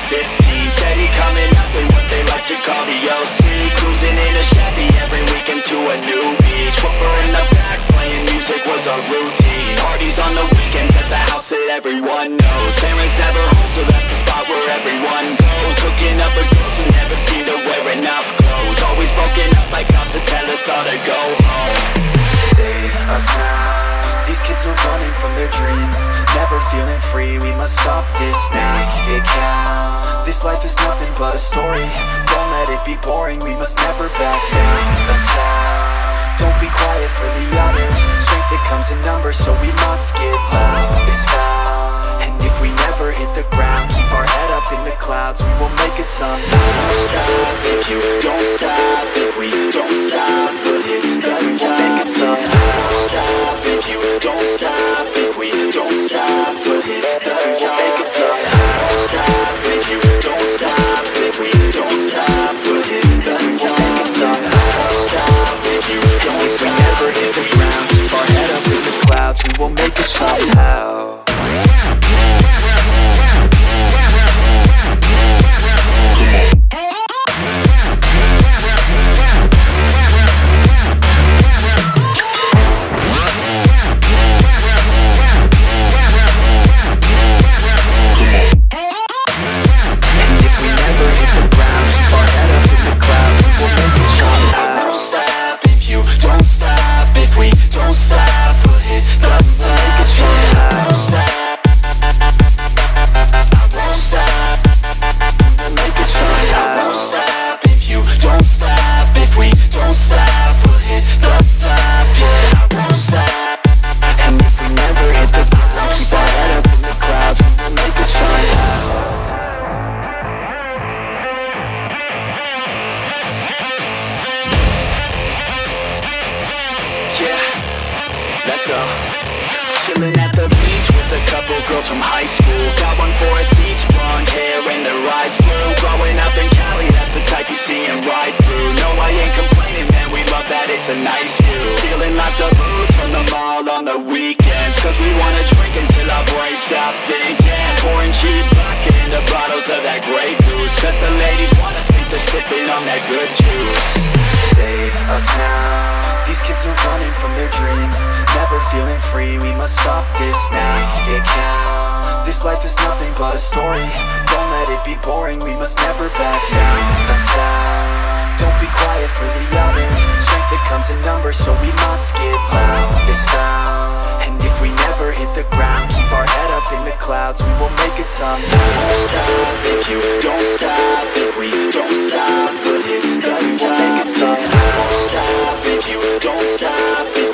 in 15 Steady coming up with what they like to call the OC Cruising in a Chevy every weekend to a new beach Woofer in the back playing music was our routine. Parties on the weekends at the house that everyone knows. Parents never home so that's the spot where everyone goes. Hooking up with girls who never seem to wear enough clothes. Always broken up by cops that tell us all to go home. Save us now these kids are running from their dreams Never feeling free, we must stop this now Make it count This life is nothing but a story. Don't let it be boring, we must never back down. A sound. Don't be quiet for the others. Strength that comes in numbers, so we must get loud. Is found. And if we never hit the ground Keep our head up in the clouds, we will make it somehow Don't stop if you don't stop. If we don't stop, we'll hit the top will make it somehow let's go. Chilling at the beach with a couple girls from high school. Got one for us each, blonde hair and their eyes blue. Growing up in Cali, that's the type you see and ride through. No, I ain't complaining, man, we love that, it's a nice view. Stealing lots of booze from the mall on the weekends. Cause we wanna drink until our brains stop thinking. Pouring cheap vodka into bottles of that Grey Goose. Cause the ladies wanna think they're sipping on that good juice. Save us now these kids are running from their dreams Never feeling free, we must stop this now. Make it count This life is nothing but a story. Don't let it be boring, we must never back down. A sound Don't be quiet for the others. Strength that comes in numbers, so we must get loud. It's found And if we never hit the ground Keep our head up in the clouds, we will make it somehow Don't stop if you don't stop If we don't stop, we'll hit the top We will make it somehow Don't stop don't stop.